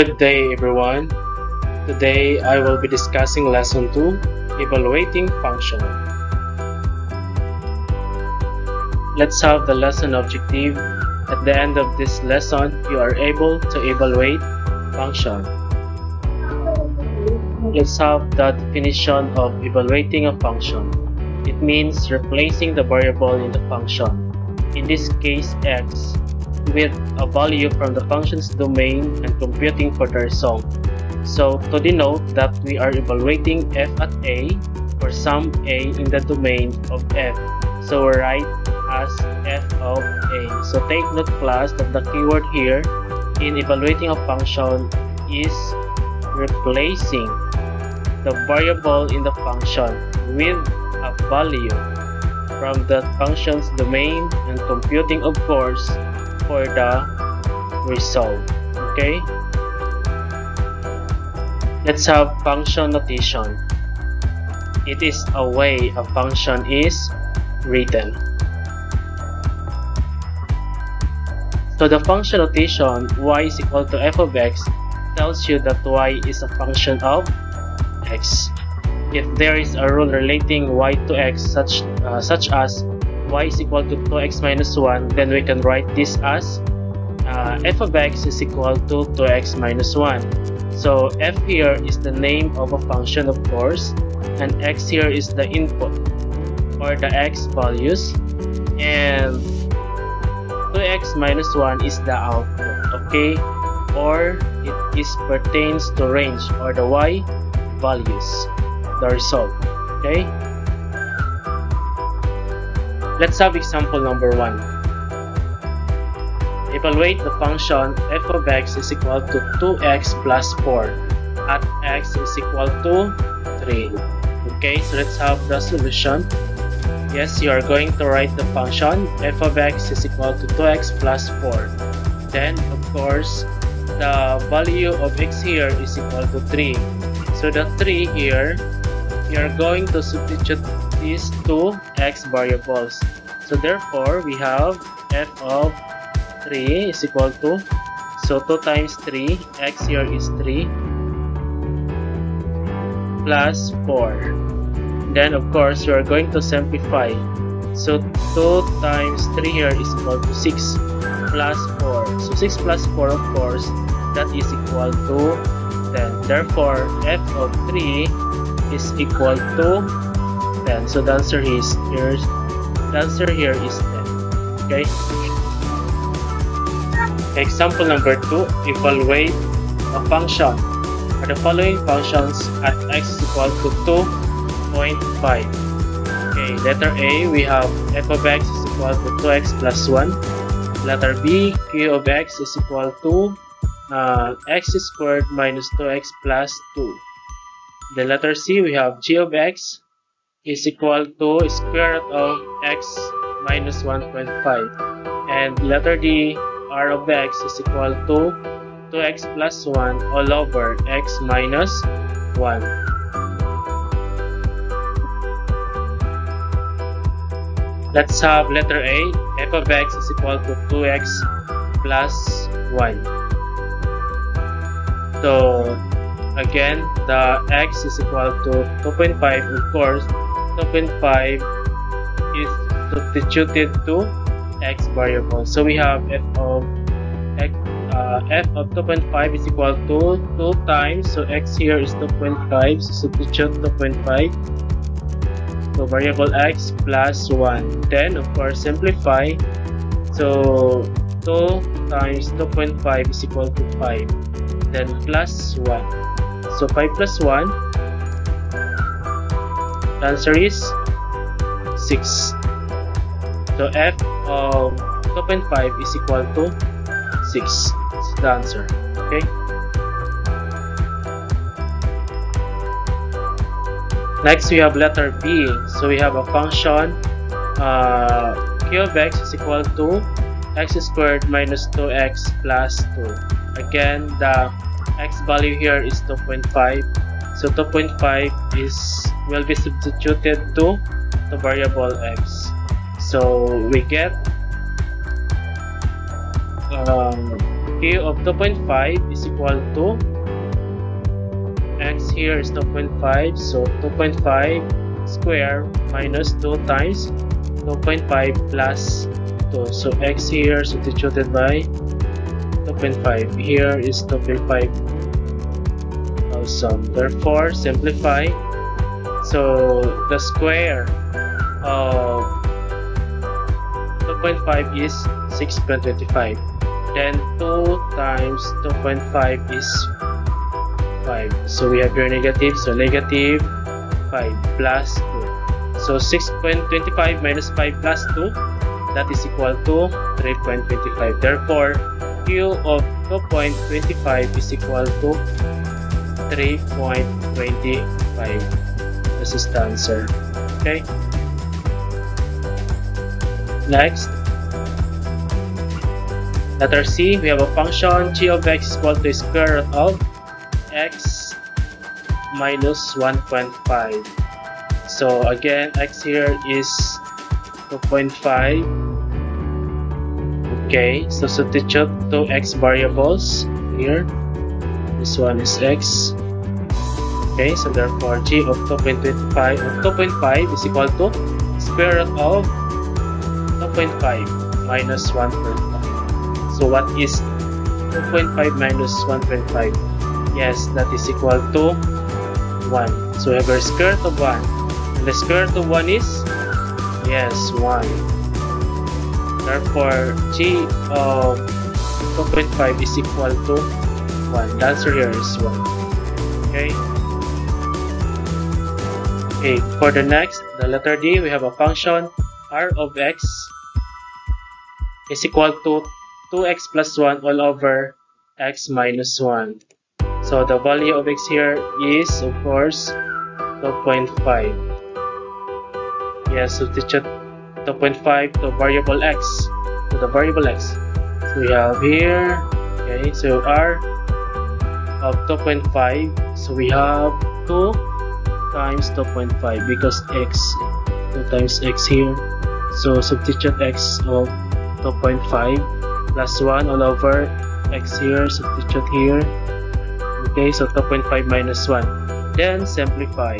Good day everyone. Today I will be discussing lesson 2, evaluating function. Let's have the lesson objective. At the end of this lesson, you are able to evaluate function. Let's have the definition of evaluating a function. It means replacing the variable in the function. In this case x with a value from the function's domain and computing for the result. So to denote that we are evaluating f at a for some a in the domain of f. So we write as f of a. So take note class that the keyword here in evaluating a function is replacing the variable in the function with a value from the function's domain and computing of course for the result okay? Let's have function notation. It is a way a function is written. So the function notation y is equal to f of x tells you that y is a function of x. If there is a rule relating y to x such uh, such as y is equal to 2x minus 1 then we can write this as uh, f of x is equal to 2x minus 1 so f here is the name of a function of course and x here is the input or the x values and 2x minus 1 is the output okay? Or it is pertains to range or the y values the result okay Let's have example number 1. Evaluate the function f of x is equal to 2x plus 4 at x is equal to 3. Okay, so let's have the solution. Yes, you are going to write the function f of x is equal to 2x plus 4. Then, of course, the value of x here is equal to 3. So the 3 here, you are going to substitute these two x variables. So therefore, we have f of 3 is equal to, so 2 times 3, x here is 3, plus 4. Then of course, you are going to simplify. So 2 times 3 here is equal to 6 plus 4. So 6 plus 4 of course, that is equal to 10. Therefore, f of 3 is equal to 10. So the answer is here's the answer here is 10. Okay. Example number 2. Evaluate a function. For the following functions at x is equal to 2.5. Okay, letter A, we have f of x is equal to 2x plus 1. Letter B, q of x is equal to uh, x squared minus 2x plus 2. The letter C, we have g of x is equal to square root of x minus 1.5 and letter D r of x is equal to 2x plus 1 all over x minus 1 let's have letter A. F of x is equal to 2x plus 1 so again the x is equal to 2.5 of course 2.5 is substituted to x variable. So we have f of x, uh, f of 2.5 is equal to 2 times. So x here is 2.5. So substitute 2.5. So variable x plus 1. Then of course simplify. So 2 times 2.5 is equal to 5. Then plus 1. So 5 plus 1 the answer is 6. So f of 2.5 is equal to 6. That's the answer. Okay. Next we have letter B. So we have a function uh, q of x is equal to x squared minus 2x plus 2. Again, the x value here is 2.5. So 2.5 is will be substituted to the variable x. So we get um, q of 2.5 is equal to x here is 2.5 so 2.5 square minus 2 times 2.5 plus 2 so x here substituted by 2.5 here is 2.5 awesome therefore simplify. So the square of 2.5 is 6.25 then 2 times 2.5 is 5 so we have here negative. So negative 5 plus 2 so 6.25 minus 5 plus 2 that is equal to 3.25 therefore q of 2.25 is equal to 3.25 this is the answer. Okay. Next. Letter C. We have a function g of x is equal to square root of x minus 1.5 so again x here is 2.5 okay. So substitute two x variables here this one is x okay so therefore g of 2.25 of 2.5 is equal to square root of 2.5 minus 1.5 so what is 2.5 minus 1.5 yes that is equal to 1 so we have a square root of 1 and the square root of 1 is yes 1 therefore g of 2.5 is equal to 1 the answer here is 1 okay? Okay for the next the letter d we have a function r of x is equal to 2x plus 1 all over x minus 1 so the value of x here is of course 2.5. Yes, substitute 2.5 to variable x. To the variable x. So we have here. Okay so r of 2.5 so we have 2 times 2.5 because x 2 times x here. So substitute x of 2.5 plus 1 all over x here substitute here. Okay so 2.5 minus 1 then simplify.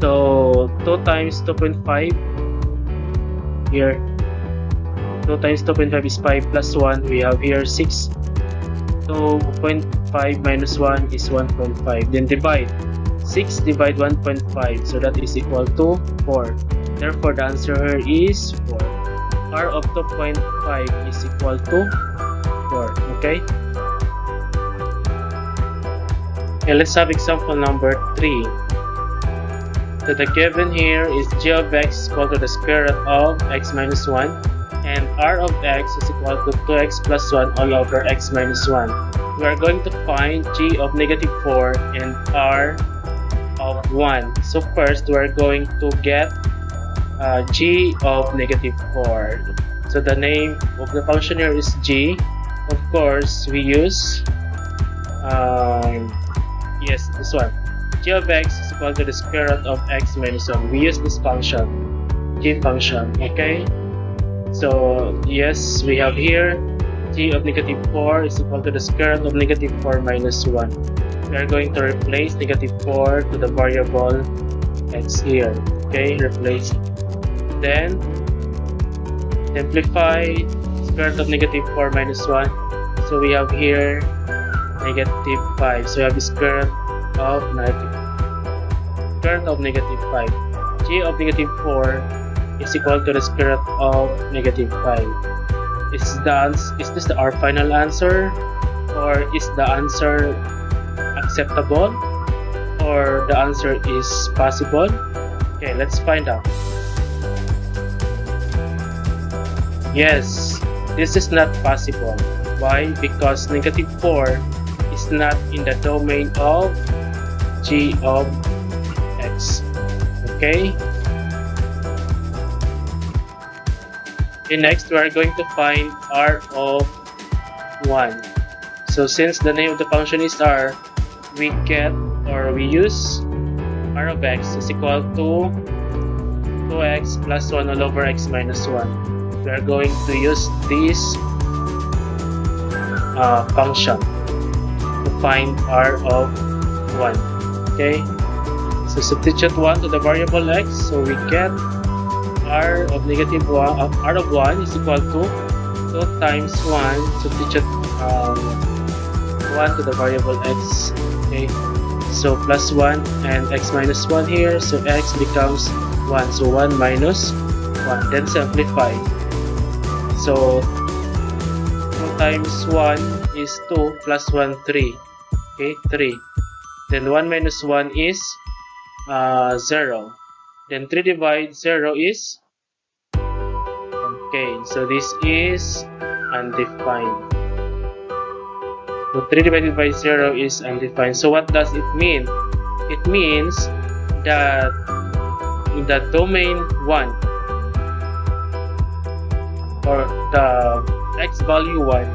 So 2 times 2.5 here. 2 times 2.5 is 5 plus 1 we have here 6 2.5 minus 1 is 1.5 then divide. 6 divide 1.5 so that is equal to 4 therefore the answer here is 4 r of 2.5 is equal to 4 okay? Okay, let's have example number 3. So the given here is g of x equal to the square root of x minus 1 and r of x is equal to 2x plus 1 all over x minus 1. We are going to find g of negative 4 and r of 1. So first we are going to get uh, g of negative 4. So the name of the function here is g. Of course, we use um, yes this one g of x is equal to the square root of x minus 1 we use this function g function okay so yes we have here g of negative 4 is equal to the square root of negative 4 minus 1 we are going to replace negative 4 to the variable x here okay? Replace. Then simplify square root of negative 4 minus 1 so we have here negative 5 so we have the square root of negative square root of negative 5 g of negative 4 is equal to the square root of negative 5 is the is this our final answer? Or is the answer acceptable? Or the answer is possible? Okay let's find out. Yes this is not possible. Why? Because negative 4 is not in the domain of g of x. Okay okay next we are going to find r of 1 so since the name of the function is r we get or we use r of x is equal to 2x plus 1 all over x minus 1 we are going to use this uh, function to find r of 1 okay? So substitute 1 to the variable x so we get r of negative 1 uh, r of 1 is equal to 2 times 1 substitute um, 1 to the variable x okay? So plus 1 and x minus 1 here so x becomes 1 so 1 minus 1 then simplify. So 2 times 1 is 2 plus 1 3 okay? 3 then 1 minus 1 is uh, 0 then 3 divided 0 is? Okay so this is undefined. So 3 divided by 0 is undefined. So what does it mean? It means that in the domain 1 or the x value 1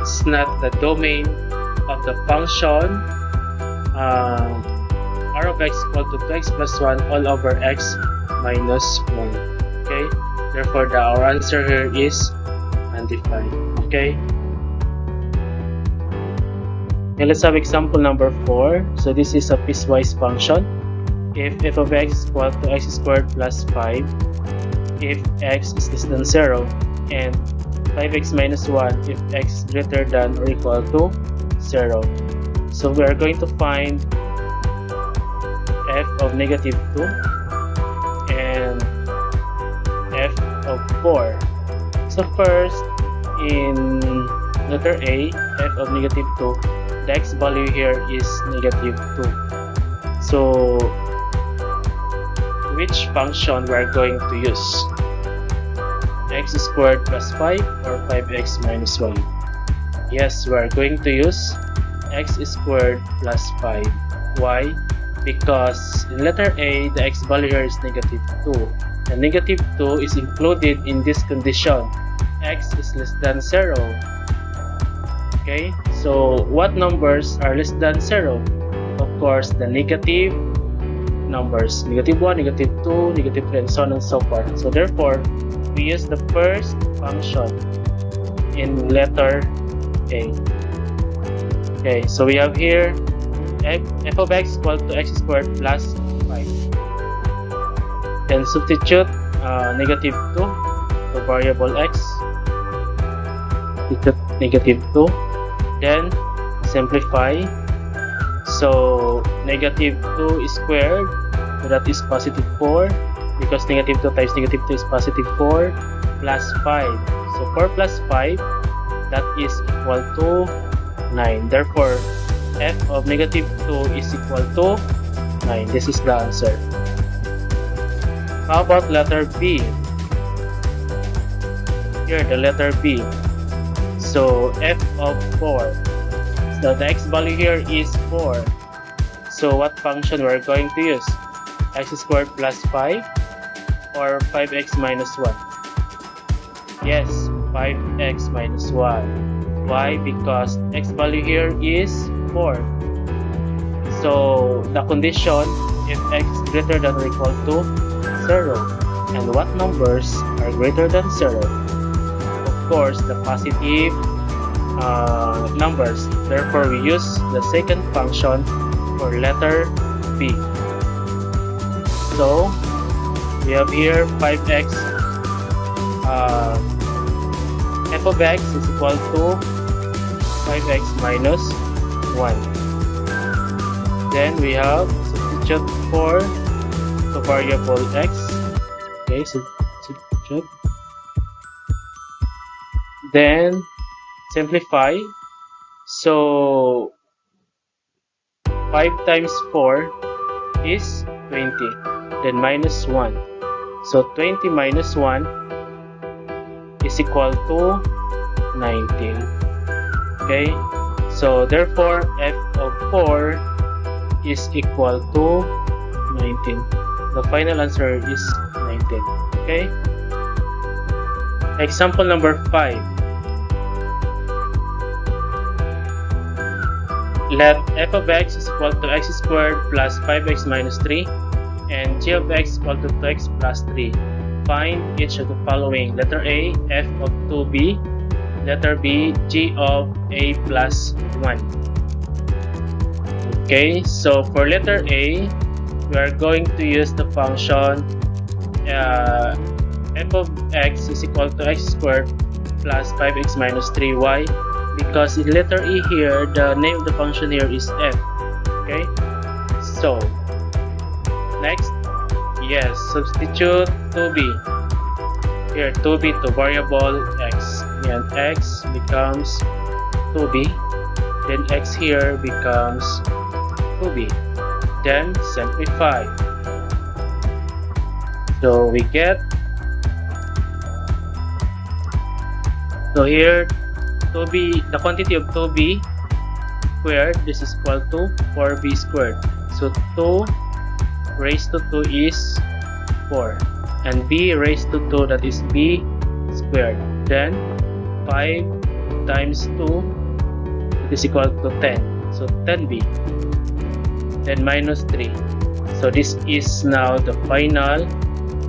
is not the domain of the function uh, r of x equal to 2x plus 1 all over x minus 1 okay? Therefore the our answer here is undefined okay? And let's have example number 4 so this is a piecewise function. If f of x is equal to x squared plus 5 if x is less than 0 and 5x minus 1 if x is greater than or equal to 0. So we are going to find f of negative 2 and f of 4. So first, in letter A, f of negative 2, the x value here is negative 2. So which function we are going to use? x squared plus 5 or 5x minus 1? Yes, we are going to use x squared plus 5. Why? Because in letter A, the x value here is negative 2. And negative 2 is included in this condition. x is less than 0. Okay, so what numbers are less than 0? Of course, the negative numbers. Negative 1, negative 2, negative 3, and so on and so forth. So therefore, we use the first function in letter A. Okay, so we have here f, of x equal to x squared plus 5. Then substitute uh, negative 2 to variable x. Substitute negative 2. Then simplify. So negative 2 squared, so that is positive 4 because negative 2 times negative 2 is positive 4 plus 5. So 4 plus 5 that is equal to 9. Therefore, f of negative 2 is equal to 9. This is the answer. How about letter B? Here, the letter B. So, f of 4. So, the x value here is 4. So, what function we're going to use? x squared plus 5 or 5x minus 1? Yes, 5x minus 1. Why? Because x value here is 4. So, the condition if x greater than or equal to 0. And what numbers are greater than 0? Of course, the positive uh, numbers. Therefore, we use the second function for letter B. So, we have here 5x uh, f of x is equal to 5x minus 1 then we have substitute for the variable x. Okay substitute. Then simplify. So 5 times 4 is 20 then minus 1 so 20 minus 1 is equal to 19 okay so therefore f of 4 is equal to 19 the final answer is 19 okay example number 5 let f of x is equal to x squared plus 5x minus 3 and g of x equal to 2x plus 3. find each of the following. Letter A, f of 2b. Letter B, g of a plus 1. Okay, so for letter A, we are going to use the function uh, f of x is equal to x squared plus 5x minus 3y because in letter E here, the name of the function here is f. Okay, so next yes substitute 2b here 2b to variable and x becomes 2b then x here becomes 2b then simplify. So we get so here 2b the quantity of 2b squared this is equal to 4b squared. So 2 raised to 2 is 4 and b raised to 2 that is b squared. Then 5 times 2 is equal to 10 so 10b then minus 3 so this is now the final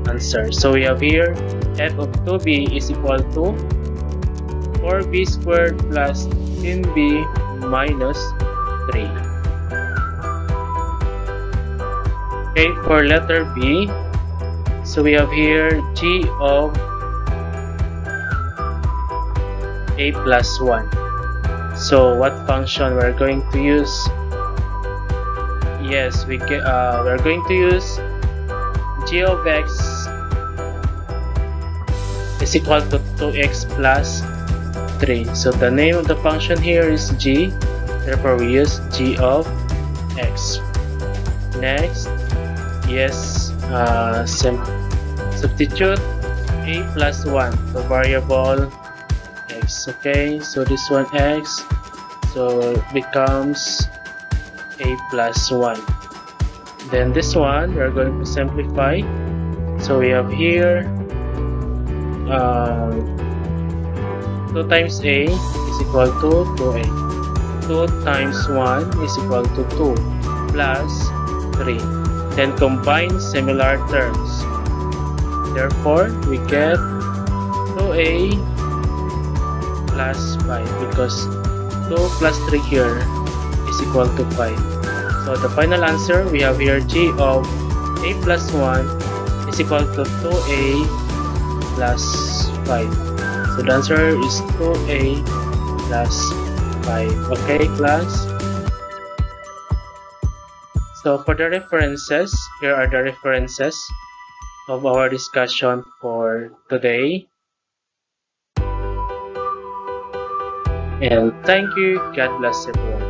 answer. So we have here f of 2b is equal to 4b squared plus 10b minus 3 Okay, for letter B, so we have here g of a plus 1. So what function we're going to use? Yes, we get, uh, we're going to use g of x is equal to 2x plus 3. So the name of the function here is g, therefore we use g of x. Next, yes uh, substitute a plus 1 the variable x okay? So this one x so becomes a plus 1 then this one we're going to simplify. So we have here uh, 2 times a is equal to 2a 2 times 1 is equal to 2 plus 3 then combine similar terms. Therefore, we get 2a plus 5 because 2 plus 3 here is equal to 5. So the final answer, we have here g of a plus 1 is equal to 2a plus 5. So the answer is 2a plus 5. Okay, class? So for the references, here are the references of our discussion for today. And thank you. God bless everyone.